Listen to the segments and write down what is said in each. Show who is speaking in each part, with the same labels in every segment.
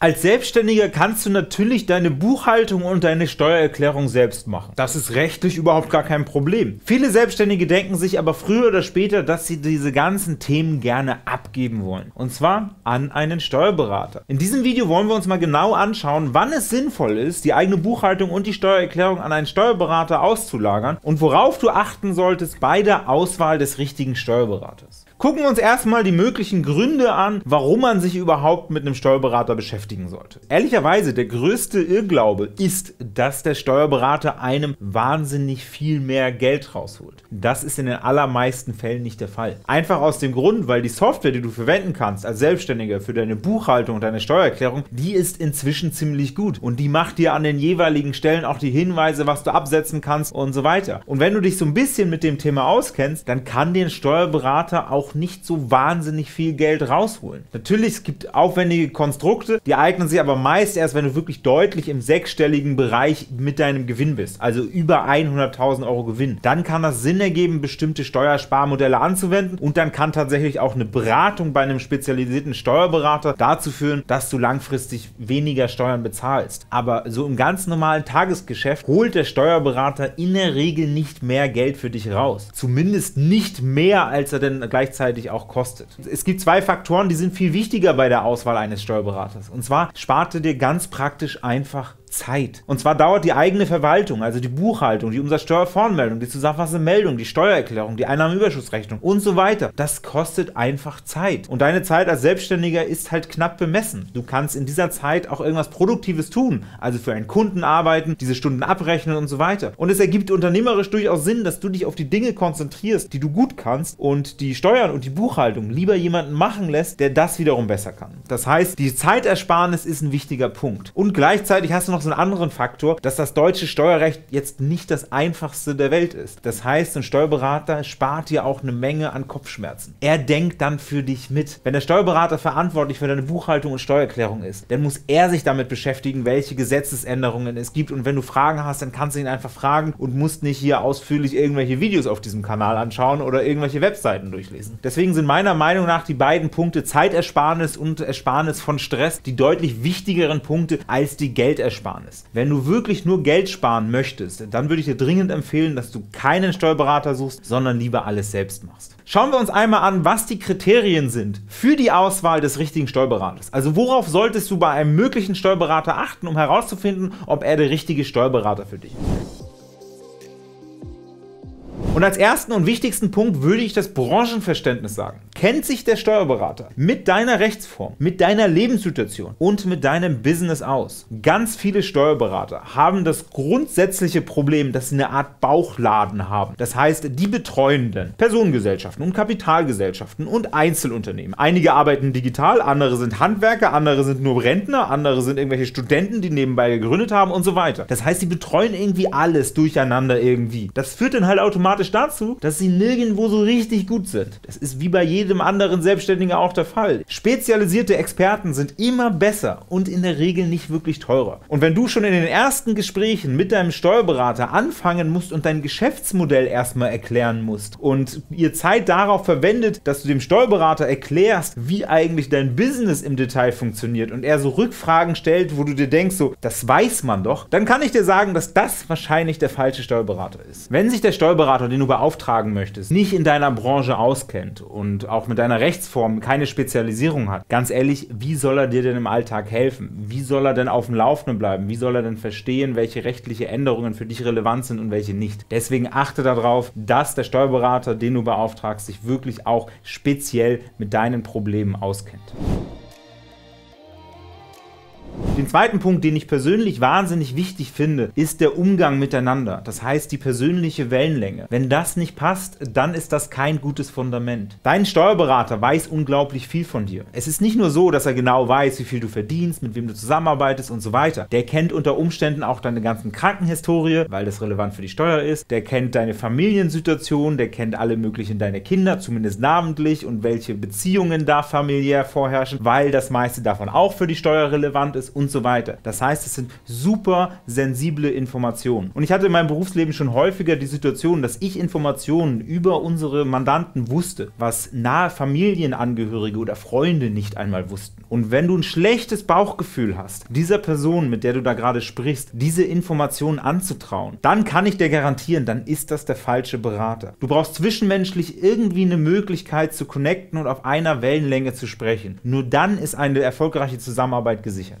Speaker 1: Als Selbstständiger kannst du natürlich deine Buchhaltung und deine Steuererklärung selbst machen. Das ist rechtlich überhaupt gar kein Problem. Viele Selbstständige denken sich aber früher oder später, dass sie diese ganzen Themen gerne abgeben wollen. Und zwar an einen Steuerberater. In diesem Video wollen wir uns mal genau anschauen, wann es sinnvoll ist, die eigene Buchhaltung und die Steuererklärung an einen Steuerberater auszulagern und worauf du achten solltest bei der Auswahl des richtigen Steuerberaters. Gucken wir uns erstmal die möglichen Gründe an, warum man sich überhaupt mit einem Steuerberater beschäftigen sollte. Ehrlicherweise, der größte Irrglaube ist, dass der Steuerberater einem wahnsinnig viel mehr Geld rausholt. Das ist in den allermeisten Fällen nicht der Fall. Einfach aus dem Grund, weil die Software, die du verwenden kannst als Selbstständiger für deine Buchhaltung und deine Steuererklärung, die ist inzwischen ziemlich gut und die macht dir an den jeweiligen Stellen auch die Hinweise, was du absetzen kannst und so weiter. Und wenn du dich so ein bisschen mit dem Thema auskennst, dann kann dir ein Steuerberater auch auch nicht so wahnsinnig viel Geld rausholen. Natürlich, es gibt aufwendige Konstrukte, die eignen sich aber meist erst, wenn du wirklich deutlich im sechsstelligen Bereich mit deinem Gewinn bist, also über 100.000 Euro Gewinn. Dann kann das Sinn ergeben, bestimmte Steuersparmodelle anzuwenden und dann kann tatsächlich auch eine Beratung bei einem spezialisierten Steuerberater dazu führen, dass du langfristig weniger Steuern bezahlst. Aber so im ganz normalen Tagesgeschäft holt der Steuerberater in der Regel nicht mehr Geld für dich raus. Zumindest nicht mehr, als er denn gleichzeitig gleichzeitig auch kostet. Es gibt zwei Faktoren, die sind viel wichtiger bei der Auswahl eines Steuerberaters. Und zwar sparte dir ganz praktisch einfach Zeit. Und zwar dauert die eigene Verwaltung, also die Buchhaltung, die Umsatzsteuervoranmeldung, die zusammenfassende Meldung, die Steuererklärung, die Einnahmenüberschussrechnung und so weiter. Das kostet einfach Zeit. Und deine Zeit als Selbstständiger ist halt knapp bemessen. Du kannst in dieser Zeit auch irgendwas Produktives tun, also für einen Kunden arbeiten, diese Stunden abrechnen und so weiter. Und es ergibt unternehmerisch durchaus Sinn, dass du dich auf die Dinge konzentrierst, die du gut kannst und die Steuern und die Buchhaltung lieber jemanden machen lässt, der das wiederum besser kann. Das heißt, die Zeitersparnis ist ein wichtiger Punkt. Und gleichzeitig hast du noch noch so einen anderen Faktor, dass das deutsche Steuerrecht jetzt nicht das einfachste der Welt ist. Das heißt, ein Steuerberater spart dir auch eine Menge an Kopfschmerzen. Er denkt dann für dich mit. Wenn der Steuerberater verantwortlich für deine Buchhaltung und Steuererklärung ist, dann muss er sich damit beschäftigen, welche Gesetzesänderungen es gibt. Und wenn du Fragen hast, dann kannst du ihn einfach fragen und musst nicht hier ausführlich irgendwelche Videos auf diesem Kanal anschauen oder irgendwelche Webseiten durchlesen. Deswegen sind meiner Meinung nach die beiden Punkte Zeitersparnis und Ersparnis von Stress die deutlich wichtigeren Punkte als die Geldersparnis. Ersparnis. Wenn du wirklich nur Geld sparen möchtest, dann würde ich dir dringend empfehlen, dass du keinen Steuerberater suchst, sondern lieber alles selbst machst. Schauen wir uns einmal an, was die Kriterien sind für die Auswahl des richtigen Steuerberaters. Also worauf solltest du bei einem möglichen Steuerberater achten, um herauszufinden, ob er der richtige Steuerberater für dich ist. Und als ersten und wichtigsten Punkt würde ich das Branchenverständnis sagen. Kennt sich der Steuerberater mit deiner Rechtsform, mit deiner Lebenssituation und mit deinem Business aus? Ganz viele Steuerberater haben das grundsätzliche Problem, dass sie eine Art Bauchladen haben. Das heißt, die betreuenden Personengesellschaften und Kapitalgesellschaften und Einzelunternehmen. Einige arbeiten digital, andere sind Handwerker, andere sind nur Rentner, andere sind irgendwelche Studenten, die nebenbei gegründet haben und so weiter. Das heißt, sie betreuen irgendwie alles durcheinander irgendwie. Das führt dann halt automatisch automatisch dazu, dass sie nirgendwo so richtig gut sind. Das ist wie bei jedem anderen Selbstständigen auch der Fall. Spezialisierte Experten sind immer besser und in der Regel nicht wirklich teurer. Und wenn du schon in den ersten Gesprächen mit deinem Steuerberater anfangen musst und dein Geschäftsmodell erstmal erklären musst und ihr Zeit darauf verwendet, dass du dem Steuerberater erklärst, wie eigentlich dein Business im Detail funktioniert und er so Rückfragen stellt, wo du dir denkst, so, das weiß man doch, dann kann ich dir sagen, dass das wahrscheinlich der falsche Steuerberater ist. Wenn sich der Steuerberater den den du beauftragen möchtest, nicht in deiner Branche auskennt und auch mit deiner Rechtsform keine Spezialisierung hat, ganz ehrlich, wie soll er dir denn im Alltag helfen? Wie soll er denn auf dem Laufenden bleiben? Wie soll er denn verstehen, welche rechtliche Änderungen für dich relevant sind und welche nicht? Deswegen achte darauf, dass der Steuerberater, den du beauftragst, sich wirklich auch speziell mit deinen Problemen auskennt. Den zweiten Punkt, den ich persönlich wahnsinnig wichtig finde, ist der Umgang miteinander. Das heißt, die persönliche Wellenlänge. Wenn das nicht passt, dann ist das kein gutes Fundament. Dein Steuerberater weiß unglaublich viel von dir. Es ist nicht nur so, dass er genau weiß, wie viel du verdienst, mit wem du zusammenarbeitest und so weiter. Der kennt unter Umständen auch deine ganzen Krankenhistorie, weil das relevant für die Steuer ist. Der kennt deine Familiensituation, der kennt alle möglichen deine Kinder, zumindest namentlich und welche Beziehungen da familiär vorherrschen, weil das meiste davon auch für die Steuer relevant ist und und so weiter. Das heißt, es sind super sensible Informationen. Und ich hatte in meinem Berufsleben schon häufiger die Situation, dass ich Informationen über unsere Mandanten wusste, was nahe Familienangehörige oder Freunde nicht einmal wussten. Und wenn du ein schlechtes Bauchgefühl hast, dieser Person, mit der du da gerade sprichst, diese Informationen anzutrauen, dann kann ich dir garantieren, dann ist das der falsche Berater. Du brauchst zwischenmenschlich irgendwie eine Möglichkeit zu connecten und auf einer Wellenlänge zu sprechen. Nur dann ist eine erfolgreiche Zusammenarbeit gesichert.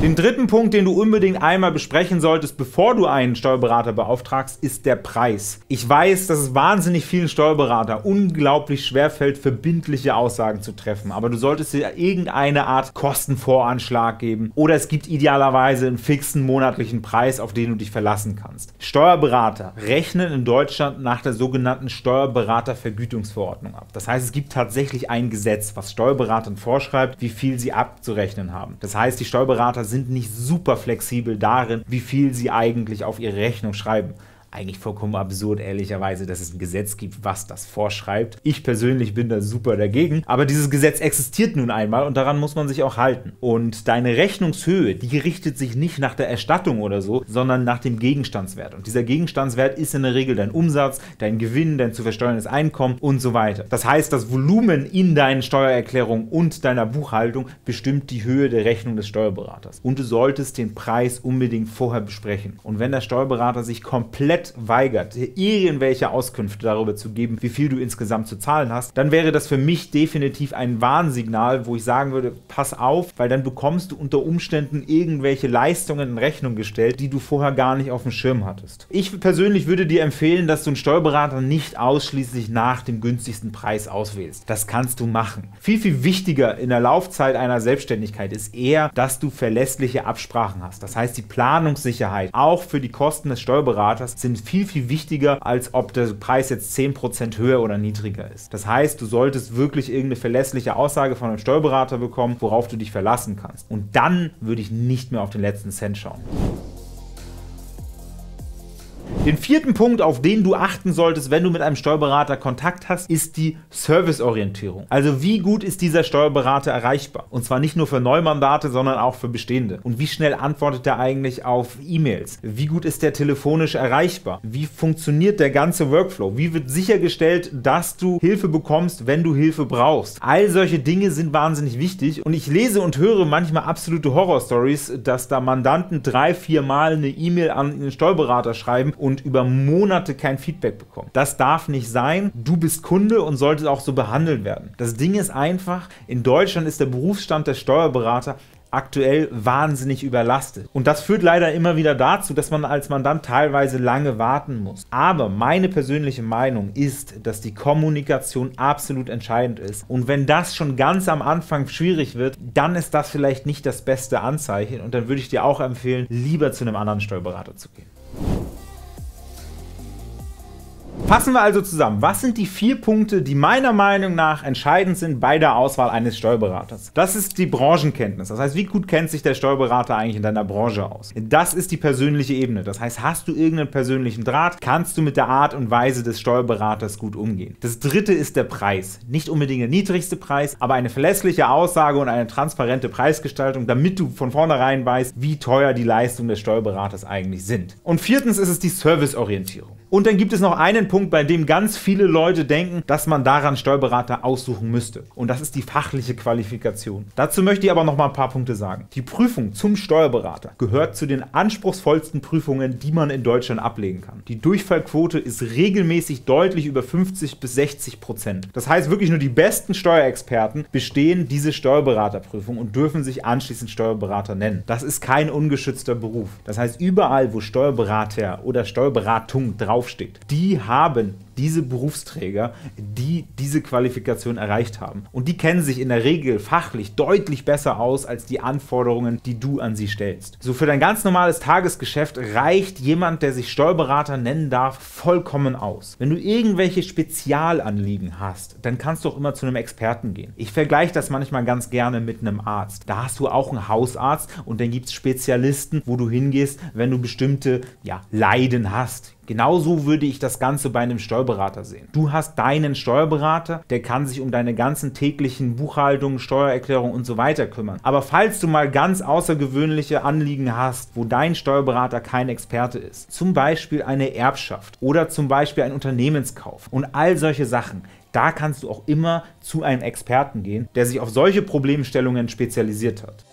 Speaker 1: Den dritten Punkt, den du unbedingt einmal besprechen solltest, bevor du einen Steuerberater beauftragst, ist der Preis. Ich weiß, dass es wahnsinnig vielen Steuerberater unglaublich schwerfällt, verbindliche Aussagen zu treffen, aber du solltest dir irgendeine Art Kostenvoranschlag geben oder es gibt idealerweise einen fixen monatlichen Preis, auf den du dich verlassen kannst. Steuerberater rechnen in Deutschland nach der sogenannten Steuerberatervergütungsverordnung ab. Das heißt, es gibt tatsächlich ein Gesetz, was Steuerberatern vorschreibt, wie viel sie abzurechnen haben. Das heißt, die Steuerberater sind nicht super flexibel darin, wie viel sie eigentlich auf ihre Rechnung schreiben eigentlich vollkommen absurd, ehrlicherweise, dass es ein Gesetz gibt, was das vorschreibt. Ich persönlich bin da super dagegen, aber dieses Gesetz existiert nun einmal und daran muss man sich auch halten. Und deine Rechnungshöhe, die richtet sich nicht nach der Erstattung oder so, sondern nach dem Gegenstandswert. Und dieser Gegenstandswert ist in der Regel dein Umsatz, dein Gewinn, dein zu versteuerndes Einkommen und so weiter. Das heißt, das Volumen in deinen Steuererklärungen und deiner Buchhaltung bestimmt die Höhe der Rechnung des Steuerberaters. Und du solltest den Preis unbedingt vorher besprechen. Und wenn der Steuerberater sich komplett komplett weigert, irgendwelche Auskünfte darüber zu geben, wie viel du insgesamt zu zahlen hast, dann wäre das für mich definitiv ein Warnsignal, wo ich sagen würde, pass auf, weil dann bekommst du unter Umständen irgendwelche Leistungen in Rechnung gestellt, die du vorher gar nicht auf dem Schirm hattest. Ich persönlich würde dir empfehlen, dass du einen Steuerberater nicht ausschließlich nach dem günstigsten Preis auswählst. Das kannst du machen. Viel, viel wichtiger in der Laufzeit einer Selbstständigkeit ist eher, dass du verlässliche Absprachen hast. Das heißt, die Planungssicherheit auch für die Kosten des Steuerberaters sind sind viel, viel wichtiger, als ob der Preis jetzt 10% höher oder niedriger ist. Das heißt, du solltest wirklich irgendeine verlässliche Aussage von einem Steuerberater bekommen, worauf du dich verlassen kannst. Und dann würde ich nicht mehr auf den letzten Cent schauen. Den vierten Punkt, auf den du achten solltest, wenn du mit einem Steuerberater Kontakt hast, ist die Serviceorientierung. Also wie gut ist dieser Steuerberater erreichbar? Und zwar nicht nur für Neumandate, sondern auch für bestehende. Und wie schnell antwortet er eigentlich auf E-Mails? Wie gut ist der telefonisch erreichbar? Wie funktioniert der ganze Workflow? Wie wird sichergestellt, dass du Hilfe bekommst, wenn du Hilfe brauchst? All solche Dinge sind wahnsinnig wichtig und ich lese und höre manchmal absolute Horrorstories, dass da Mandanten drei, vier Mal eine E-Mail an den Steuerberater schreiben und über Monate kein Feedback bekommen. Das darf nicht sein. Du bist Kunde und solltest auch so behandelt werden. Das Ding ist einfach, in Deutschland ist der Berufsstand der Steuerberater aktuell wahnsinnig überlastet. Und das führt leider immer wieder dazu, dass man als Mandant teilweise lange warten muss. Aber meine persönliche Meinung ist, dass die Kommunikation absolut entscheidend ist. Und wenn das schon ganz am Anfang schwierig wird, dann ist das vielleicht nicht das beste Anzeichen. Und dann würde ich dir auch empfehlen, lieber zu einem anderen Steuerberater zu gehen. Fassen wir also zusammen. Was sind die vier Punkte, die meiner Meinung nach entscheidend sind bei der Auswahl eines Steuerberaters? Das ist die Branchenkenntnis. Das heißt, wie gut kennt sich der Steuerberater eigentlich in deiner Branche aus? Das ist die persönliche Ebene. Das heißt, hast du irgendeinen persönlichen Draht, kannst du mit der Art und Weise des Steuerberaters gut umgehen. Das dritte ist der Preis. Nicht unbedingt der niedrigste Preis, aber eine verlässliche Aussage und eine transparente Preisgestaltung, damit du von vornherein weißt, wie teuer die Leistungen des Steuerberaters eigentlich sind. Und viertens ist es die Serviceorientierung. Und dann gibt es noch einen Punkt, bei dem ganz viele Leute denken, dass man daran Steuerberater aussuchen müsste. Und das ist die fachliche Qualifikation. Dazu möchte ich aber noch mal ein paar Punkte sagen. Die Prüfung zum Steuerberater gehört zu den anspruchsvollsten Prüfungen, die man in Deutschland ablegen kann. Die Durchfallquote ist regelmäßig deutlich über 50 bis 60 Prozent. Das heißt, wirklich nur die besten Steuerexperten bestehen diese Steuerberaterprüfung und dürfen sich anschließend Steuerberater nennen. Das ist kein ungeschützter Beruf. Das heißt, überall, wo Steuerberater oder Steuerberatung drauf draufsteht. Die haben diese Berufsträger, die diese Qualifikation erreicht haben. Und die kennen sich in der Regel fachlich deutlich besser aus als die Anforderungen, die du an sie stellst. So für dein ganz normales Tagesgeschäft reicht jemand, der sich Steuerberater nennen darf, vollkommen aus. Wenn du irgendwelche Spezialanliegen hast, dann kannst du auch immer zu einem Experten gehen. Ich vergleiche das manchmal ganz gerne mit einem Arzt. Da hast du auch einen Hausarzt und dann gibt es Spezialisten, wo du hingehst, wenn du bestimmte ja, Leiden hast. Genauso würde ich das Ganze bei einem Steuerberater Steuerberater sehen. Du hast deinen Steuerberater, der kann sich um deine ganzen täglichen Buchhaltungen, Steuererklärungen und so weiter kümmern. Aber falls du mal ganz außergewöhnliche Anliegen hast, wo dein Steuerberater kein Experte ist, zum Beispiel eine Erbschaft oder zum Beispiel ein Unternehmenskauf und all solche Sachen, da kannst du auch immer zu einem Experten gehen, der sich auf solche Problemstellungen spezialisiert hat.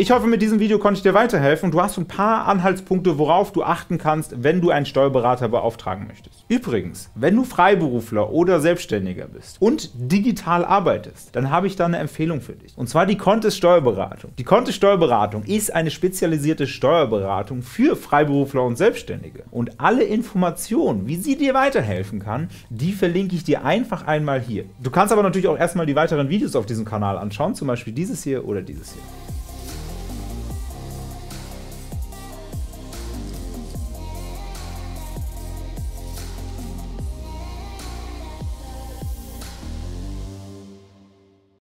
Speaker 1: Ich hoffe, mit diesem Video konnte ich dir weiterhelfen und du hast ein paar Anhaltspunkte, worauf du achten kannst, wenn du einen Steuerberater beauftragen möchtest. Übrigens, wenn du Freiberufler oder Selbstständiger bist und digital arbeitest, dann habe ich da eine Empfehlung für dich. Und zwar die Contest Steuerberatung. Die Contest Steuerberatung ist eine spezialisierte Steuerberatung für Freiberufler und Selbstständige. Und alle Informationen, wie sie dir weiterhelfen kann, die verlinke ich dir einfach einmal hier. Du kannst aber natürlich auch erstmal die weiteren Videos auf diesem Kanal anschauen, zum Beispiel dieses hier oder dieses hier.